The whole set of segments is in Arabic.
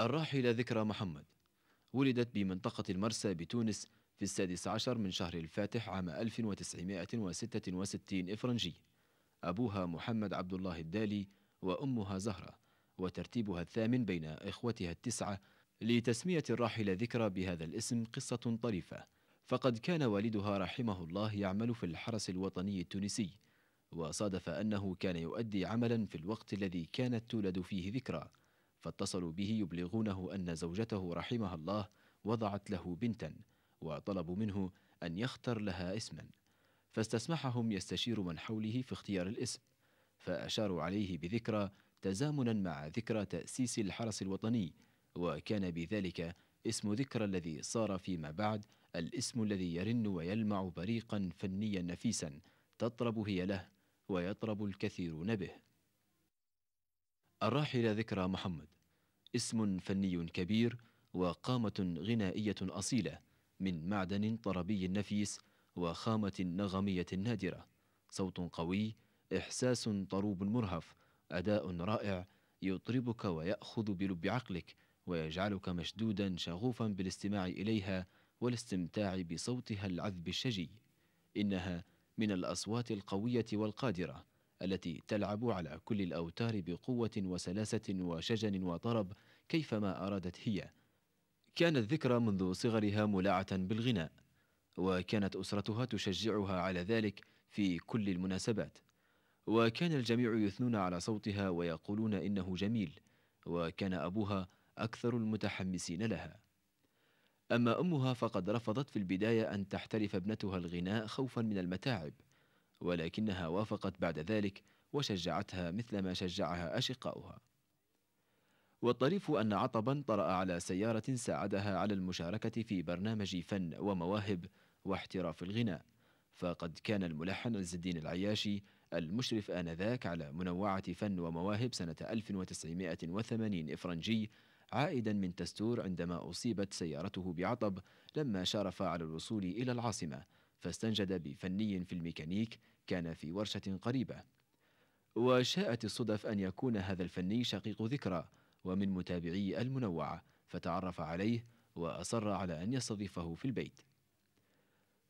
الراحلة ذكرى محمد. ولدت بمنطقة المرسى بتونس في السادس عشر من شهر الفاتح عام 1966 إفرنجي. أبوها محمد عبد الله الدالي وأمها زهرة وترتيبها الثامن بين إخوتها التسعة لتسمية الراحلة ذكرى بهذا الاسم قصة طريفة. فقد كان والدها رحمه الله يعمل في الحرس الوطني التونسي وصادف أنه كان يؤدي عملا في الوقت الذي كانت تولد فيه ذكرى. فاتصلوا به يبلغونه أن زوجته رحمها الله وضعت له بنتا وطلبوا منه أن يختر لها اسما. فاستسمحهم يستشير من حوله في اختيار الاسم. فأشاروا عليه بذكرى تزامنا مع ذكرى تأسيس الحرس الوطني وكان بذلك اسم ذكرى الذي صار فيما بعد الاسم الذي يرن ويلمع بريقا فنيا نفيسا تطرب هي له ويطرب الكثيرون به. الراحل ذكرى محمد. اسم فني كبير وقامة غنائية أصيلة من معدن طربي نفيس وخامة نغمية نادرة. صوت قوي إحساس طروب مرهف أداء رائع يطربك ويأخذ بلب عقلك ويجعلك مشدودا شغوفا بالاستماع إليها والاستمتاع بصوتها العذب الشجي. إنها من الأصوات القوية والقادرة. التي تلعب على كل الأوتار بقوة وسلاسة وشجن وطرب كيفما أرادت هي. كانت ذكرى منذ صغرها ملاعة بالغناء وكانت أسرتها تشجعها على ذلك في كل المناسبات. وكان الجميع يثنون على صوتها ويقولون إنه جميل وكان أبوها أكثر المتحمسين لها. أما أمها فقد رفضت في البداية أن تحترف ابنتها الغناء خوفا من المتاعب. ولكنها وافقت بعد ذلك وشجعتها مثلما شجعها أشقاؤها. والطريف أن عطبا طرأ على سيارة ساعدها على المشاركة في برنامج فن ومواهب واحتراف الغناء فقد كان الملحن عز الدين العياشي المشرف آنذاك على منوعة فن ومواهب سنة 1980 إفرنجي عائدا من تستور عندما أصيبت سيارته بعطب لما شارف على الوصول إلى العاصمة. فاستنجد بفني في الميكانيك كان في ورشة قريبة. وشاءت الصدف أن يكون هذا الفني شقيق ذكرى ومن متابعي المنوعة فتعرف عليه وأصر على أن يستضيفه في البيت.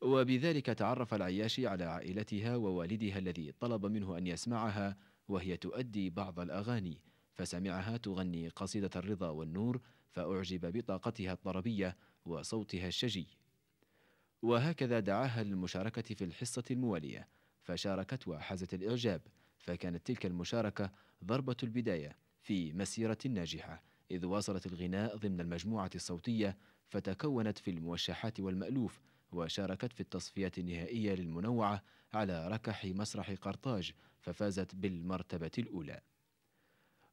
وبذلك تعرف العياشي على عائلتها ووالدها الذي طلب منه أن يسمعها وهي تؤدي بعض الأغاني فسمعها تغني قصيدة الرضا والنور فأعجب بطاقتها الطربية وصوتها الشجي. وهكذا دعاها للمشاركة في الحصة الموالية فشاركت وحازت الإعجاب فكانت تلك المشاركة ضربة البداية في مسيرة ناجحة إذ واصلت الغناء ضمن المجموعة الصوتية فتكونت في الموشحات والمألوف وشاركت في التصفيات النهائية للمنوعة على ركح مسرح قرطاج ففازت بالمرتبة الأولى.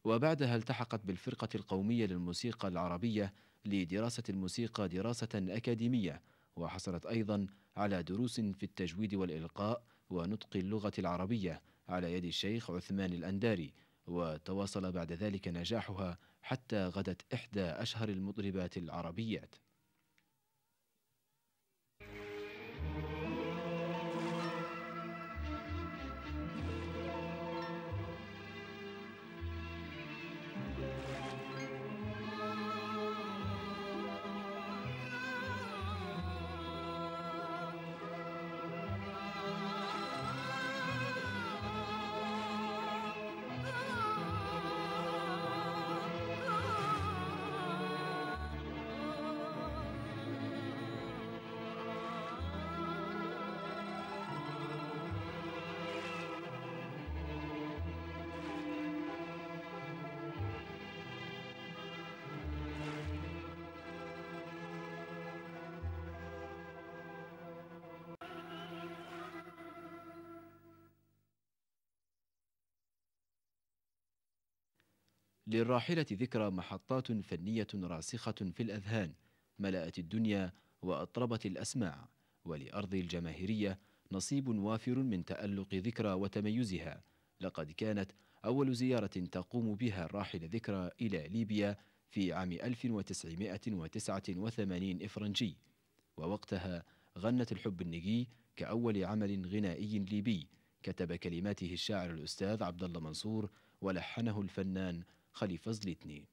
وبعدها التحقت بالفرقة القومية للموسيقى العربية لدراسة الموسيقى دراسة أكاديمية وحصلت أيضا على دروس في التجويد والإلقاء ونطق اللغة العربية على يد الشيخ عثمان الأنداري وتواصل بعد ذلك نجاحها حتى غدت إحدى أشهر المطربات العربيات. للراحلة ذكرى محطات فنية راسخة في الأذهان ملأت الدنيا وأطربت الأسماع ولأرض الجماهيرية نصيب وافر من تألق ذكرى وتميزها. لقد كانت أول زيارة تقوم بها الراحلة ذكرى إلى ليبيا في عام 1989 إفرنجي. ووقتها غنت الحب النجي كأول عمل غنائي ليبي كتب كلماته الشاعر الأستاذ عبد الله منصور ولحنه الفنان خليفة زليتني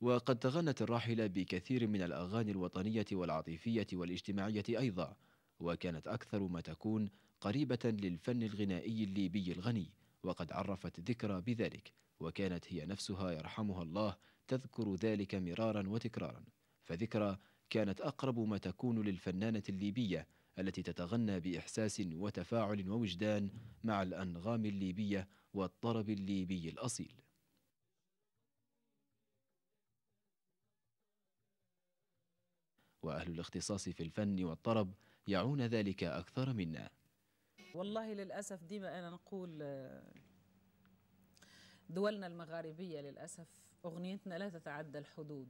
وقد تغنت الراحلة بكثير من الأغاني الوطنية والعاطفية والاجتماعية أيضا وكانت أكثر ما تكون قريبة للفن الغنائي الليبي الغني وقد عرفت ذكرى بذلك وكانت هي نفسها يرحمها الله تذكر ذلك مرارا وتكرارا. فذكرى كانت أقرب ما تكون للفنانة الليبية التي تتغنى بإحساس وتفاعل ووجدان مع الأنغام الليبية والطرب الليبي الأصيل. وأهل الاختصاص في الفن والطرب يعون ذلك أكثر منا. والله للأسف ديما أنا نقول دولنا المغاربية للأسف أغنيتنا لا تتعدى الحدود.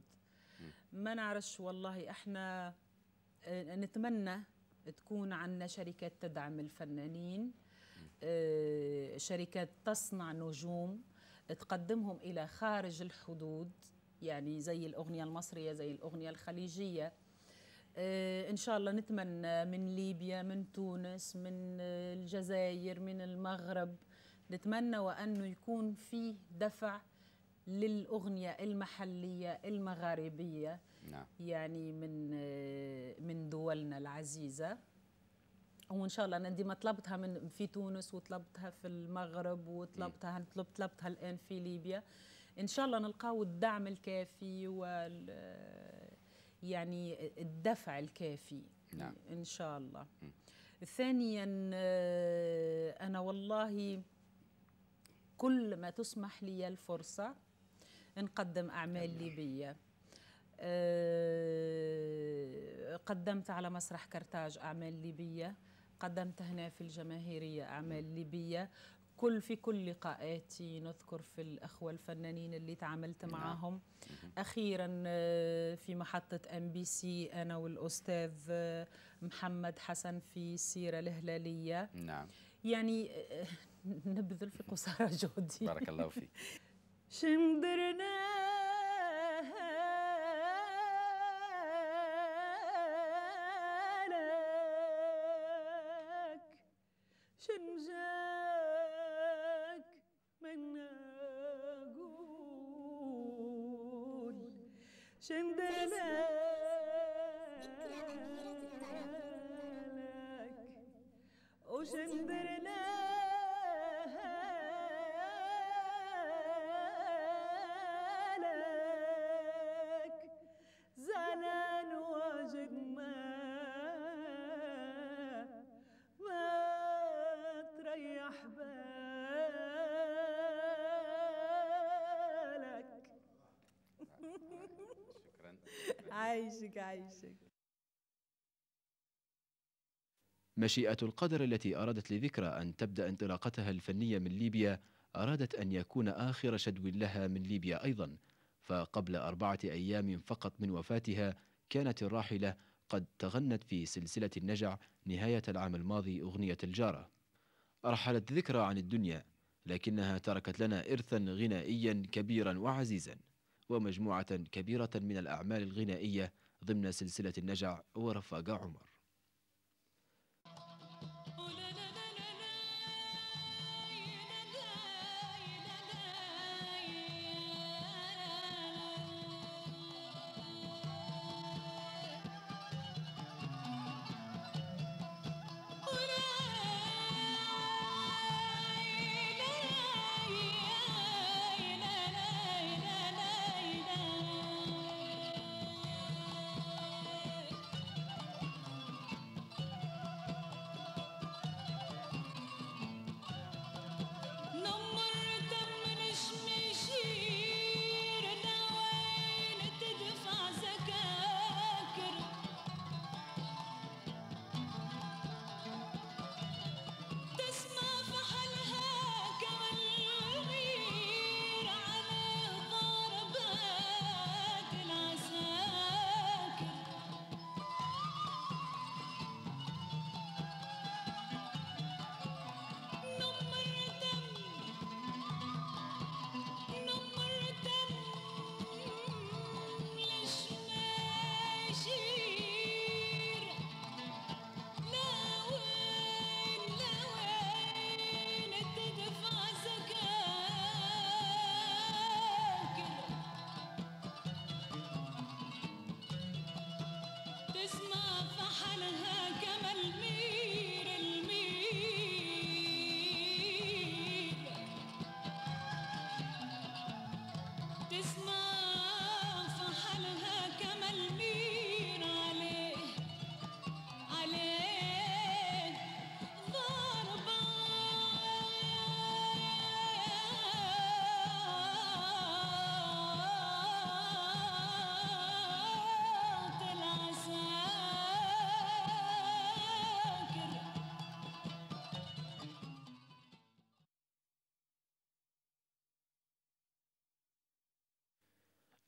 ما نعرفش والله إحنا آه، نتمنى تكون عندنا شركات تدعم الفنانين آه، شركات تصنع نجوم تقدمهم إلى خارج الحدود يعني زي الأغنية المصرية زي الأغنية الخليجية. آه، إن شاء الله نتمنى من ليبيا من تونس من الجزائر من المغرب نتمنى وأنه يكون في دفع للأغنية المحلية المغاربية نعم. يعني من من دولنا العزيزة وإن شاء الله أنا ديما طلبتها من في تونس وطلبتها في المغرب وطلبتها طلبتها الآن في ليبيا إن شاء الله نلقاو الدعم الكافي وال يعني الدفع الكافي نعم. إن شاء الله م. ثانيا آه، أنا والله كل ما تسمح لي الفرصة نقدم أعمال ليبية. أه قدمت على مسرح كرتاج أعمال ليبية. قدمت هنا في الجماهيرية أعمال ليبية. كل في كل لقاءاتي نذكر في الأخوة الفنانين اللي تعاملت نعم. معهم أخيرا آه، في محطة أم بي سي أنا والأستاذ آه، محمد حسن في السيرة الهلالية. نعم. يعني آه، نبذل في قصارى جهدي. بارك الله فيك. شندرنا لك شنجاك من أقول شندرنا لك عايشك عايشك. مشيئة القدر التي أرادت لذكرى أن تبدأ انطلاقتها الفنية من ليبيا أرادت أن يكون آخر شدو لها من ليبيا أيضا فقبل أربعة أيام فقط من وفاتها كانت الراحلة قد تغنت في سلسلة النجع نهاية العام الماضي أغنية الجارة. رحلت ذكرى عن الدنيا لكنها تركت لنا إرثا غنائيا كبيرا وعزيزا. ومجموعة كبيرة من الأعمال الغنائية ضمن سلسلة النجع ورفاق عمر.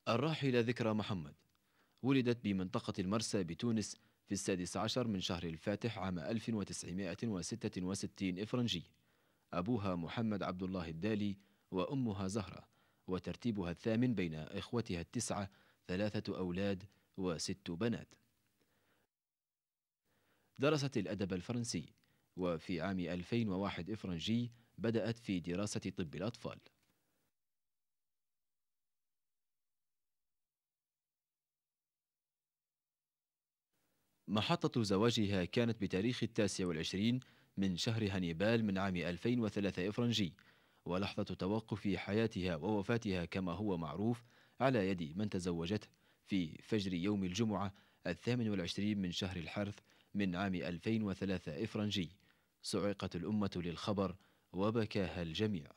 الراحلة ذكرى محمد. ولدت بمنطقة المرسى بتونس في السادس عشر من شهر الفاتح عام 1966 إفرنجي. أبوها محمد عبد الله الدالي وأمها زهرة وترتيبها الثامن بين إخوتها التسعة ثلاثة أولاد وست بنات. درست الأدب الفرنسي وفي عام 2001 إفرنجي بدأت في دراسة طب الأطفال. محطة زواجها كانت بتاريخ التاسع والعشرين من شهر هنيبال من عام 2003 إفرنجي ولحظة توقف حياتها ووفاتها كما هو معروف على يد من تزوجته في فجر يوم الجمعة الثامن والعشرين من شهر الحرث من عام 2003 إفرنجي. صعقت الأمة للخبر وبكاها الجميع.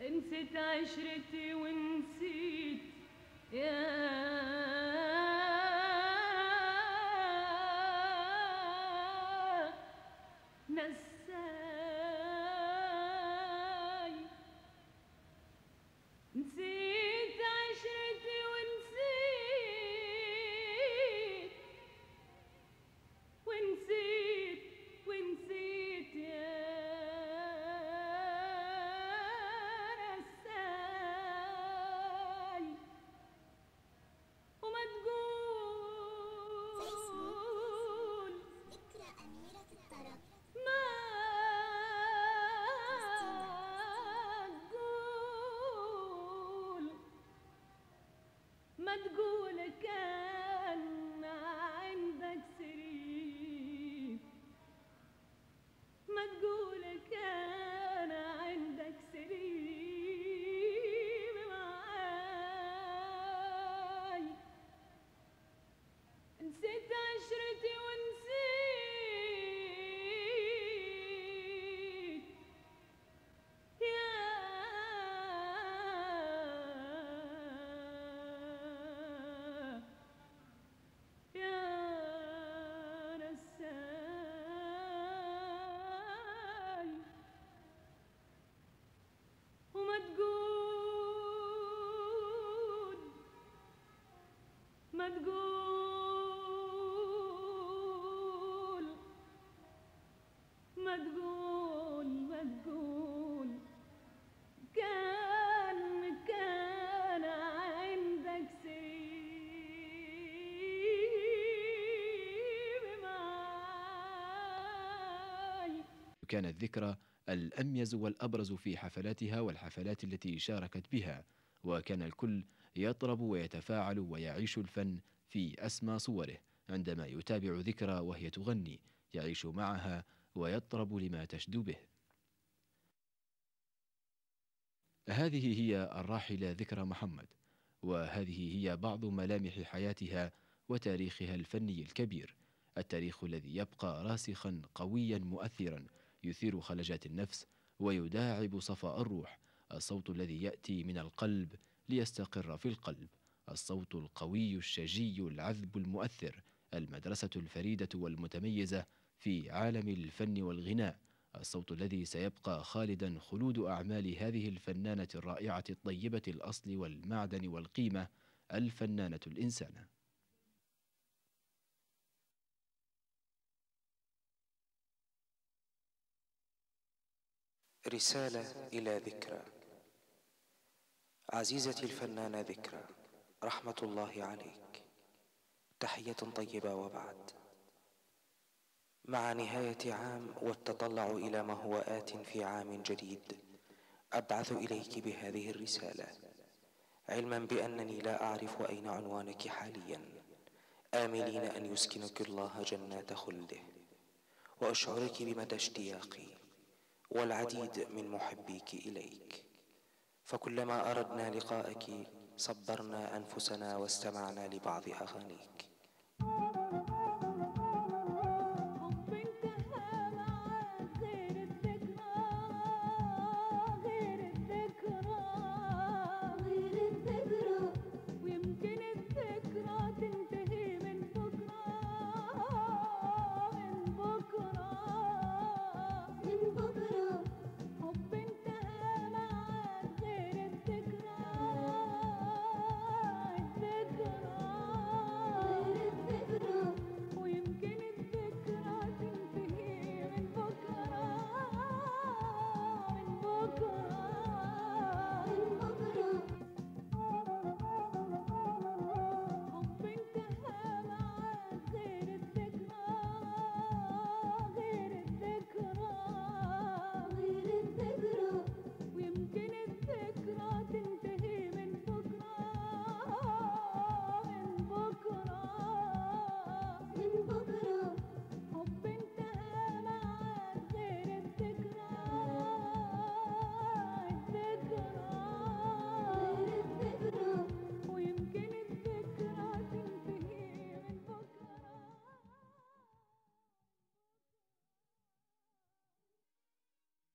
نسيت عشرتي ونسيت يا Miss كانت ذكرى الأميز والأبرز في حفلاتها والحفلات التي شاركت بها وكان الكل يطرب ويتفاعل ويعيش الفن في أسمى صوره عندما يتابع ذكرى وهي تغني يعيش معها ويطرب لما تشدو به. هذه هي الراحلة ذكرى محمد وهذه هي بعض ملامح حياتها وتاريخها الفني الكبير التاريخ الذي يبقى راسخا قويا مؤثرا يثير خلجات النفس ويداعب صفاء الروح. الصوت الذي يأتي من القلب ليستقر في القلب. الصوت القوي الشجي العذب المؤثر. المدرسة الفريدة والمتميزة في عالم الفن والغناء. الصوت الذي سيبقى خالدا خلود أعمال هذه الفنانة الرائعة الطيبة الأصل والمعدن والقيمة الفنانة الإنسانة. رسالة إلى ذكرى. عزيزتي الفنانة ذكرى رحمة الله عليك. تحية طيبة وبعد. مع نهاية عام والتطلع إلى ما هو آت في عام جديد أبعث إليك بهذه الرسالة. علما بأنني لا أعرف أين عنوانك حاليا. آملين أن يسكنك الله جنات خلده. وأشعرك بمدى اشتياقي. والعديد من محبيك إليك. فكلما أردنا لقاءك صبرنا أنفسنا واستمعنا لبعض أغانيك.